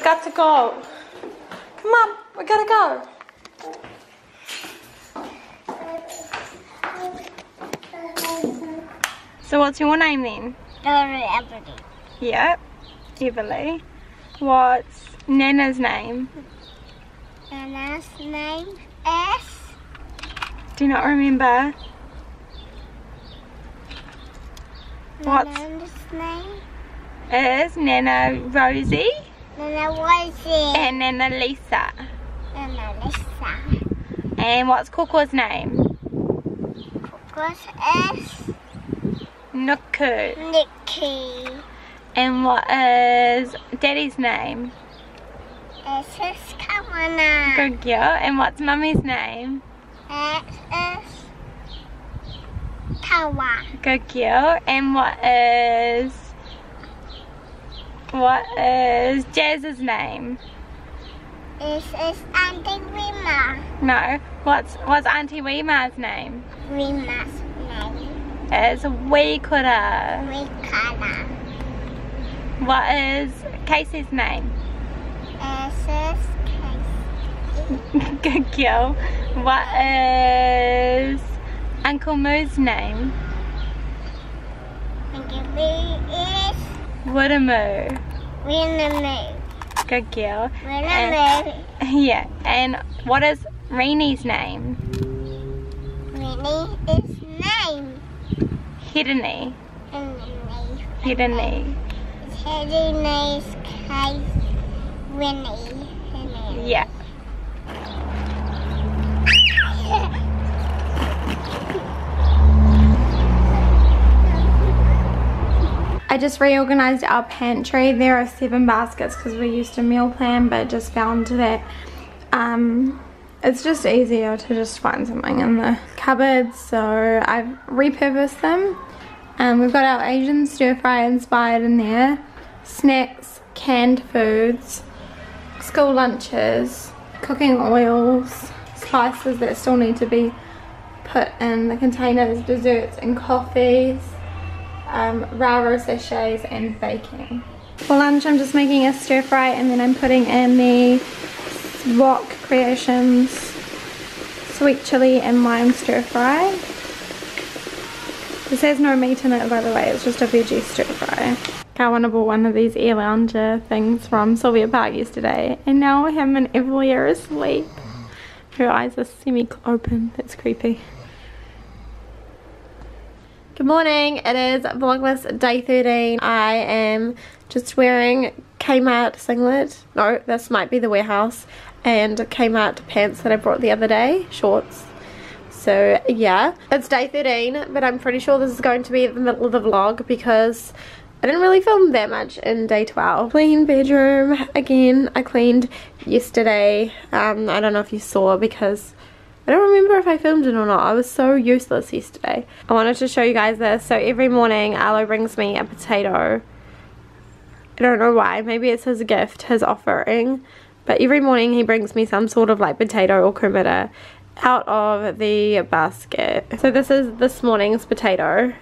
We've got to go. Come on, we gotta go. So what's your name then? Ebony. Yep, Everley. What's Nana's name? Nana's name is Do you not remember? What's Nana's name is Nana Rosie Nana Rosie and Nana Lisa. Nana Lisa. And what's Coco's name? Coco's is Nuku. Nikki. And what is Daddy's name? This is Kawana. Good girl. And what's Mummy's name? It is Kawa. Good girl. And what is what is Jazz's name? This is Auntie Rima. No. What's what's Auntie Weemar's name? Rima's name. It's Weekura. Rikala. What is Casey's name? This is Casey. Good girl. What is Uncle Moo's name? Nikki is Woodamoo. Winnamoo. Good girl. We're in the Winnamoo. Yeah. And what is Reenie's name? Winnie is name. Hiddeney. Hiddeney. Name's Case Winnie. Yeah. I just reorganized our pantry. There are seven baskets because we used a meal plan but just found that um, it's just easier to just find something in the cupboards. So I've repurposed them. Um, we've got our Asian stir fry inspired in there. Snacks, canned foods, school lunches, cooking oils, spices that still need to be put in the containers, desserts and coffees um, Raro sachets and baking. For lunch I'm just making a stir fry and then I'm putting in the Rock Creations sweet chili and lime stir fry. This has no meat in it by the way, it's just a veggie stir fry. Kawana bought one of these air lounger things from Sylvia Park yesterday and now him and Everley are asleep. Her eyes are semi-open, that's creepy. Good morning, it is Vlogmas day 13. I am just wearing Kmart singlet. No, this might be the warehouse. And Kmart pants that I brought the other day, shorts. So yeah, it's day 13, but I'm pretty sure this is going to be the middle of the vlog because I didn't really film that much in day 12. Clean bedroom, again, I cleaned yesterday. Um, I don't know if you saw because I don't remember if I filmed it or not. I was so useless yesterday. I wanted to show you guys this. So every morning Arlo brings me a potato. I don't know why. Maybe it's his gift, his offering. But every morning he brings me some sort of like potato or critter out of the basket. So this is this morning's potato.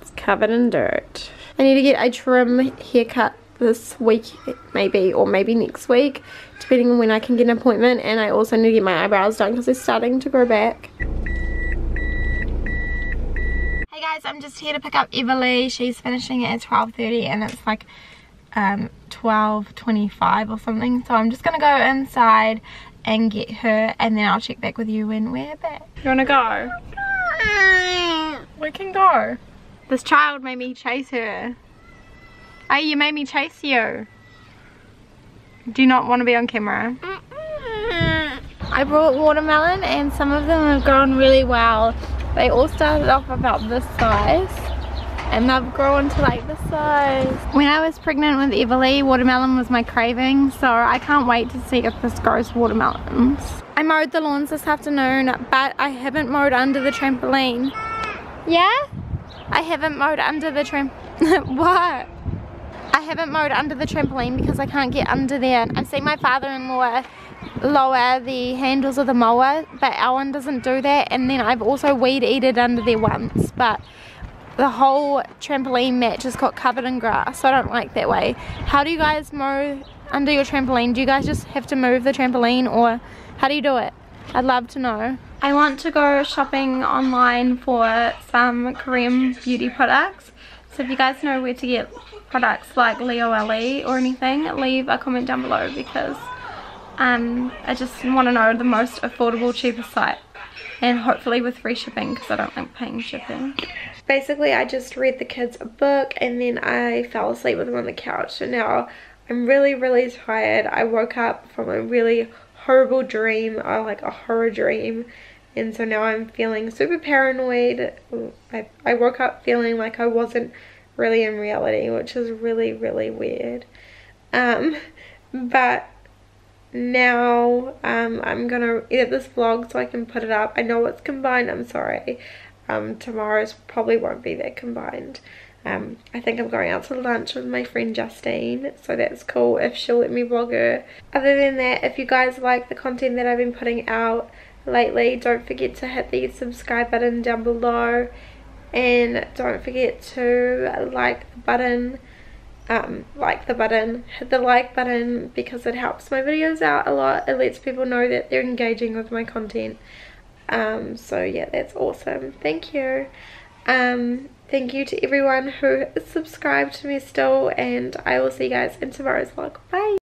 It's covered in dirt. I need to get a trim haircut this week maybe or maybe next week depending on when I can get an appointment and I also need to get my eyebrows done because they're starting to grow back. Hey guys, I'm just here to pick up Everley. She's finishing at 12.30 and it's like um, 12.25 or something. So I'm just going to go inside and get her and then I'll check back with you when we're back. You want to go? We can go. This child made me chase her. Hey, you made me chase you. Do you not want to be on camera? I brought watermelon and some of them have grown really well. They all started off about this size and they've grown to like this size. When I was pregnant with Everley, watermelon was my craving so I can't wait to see if this grows watermelons. I mowed the lawns this afternoon but I haven't mowed under the trampoline. Yeah? I haven't mowed under the tramp... what? I haven't mowed under the trampoline because I can't get under there. I've seen my father-in-law lower the handles of the mower, but our one doesn't do that. And then I've also weed eated under there once, but the whole trampoline mat just got covered in grass so I don't like that way. How do you guys mow under your trampoline? Do you guys just have to move the trampoline or how do you do it? I'd love to know. I want to go shopping online for some Korean beauty products. So if you guys know where to get products like Leo LE or anything, leave a comment down below because um, I just want to know the most affordable, cheapest site. And hopefully with free shipping because I don't like paying shipping. Basically, I just read the kids a book and then I fell asleep with them on the couch. So now I'm really, really tired. I woke up from a really horrible dream, or like a horror dream. And so now I'm feeling super paranoid. I, I woke up feeling like I wasn't really in reality, which is really, really weird. Um, but now um, I'm gonna edit this vlog so I can put it up. I know it's combined, I'm sorry. Um, tomorrow's probably won't be that combined. Um, I think I'm going out to lunch with my friend Justine, so that's cool if she'll let me vlog her. Other than that, if you guys like the content that I've been putting out lately, don't forget to hit the subscribe button down below and don't forget to like the button um, like the button hit the like button because it helps my videos out a lot. It lets people know that they're engaging with my content. Um, so yeah that's awesome. Thank you. Um, thank you to everyone who subscribed to me still and I will see you guys in tomorrow's vlog. Bye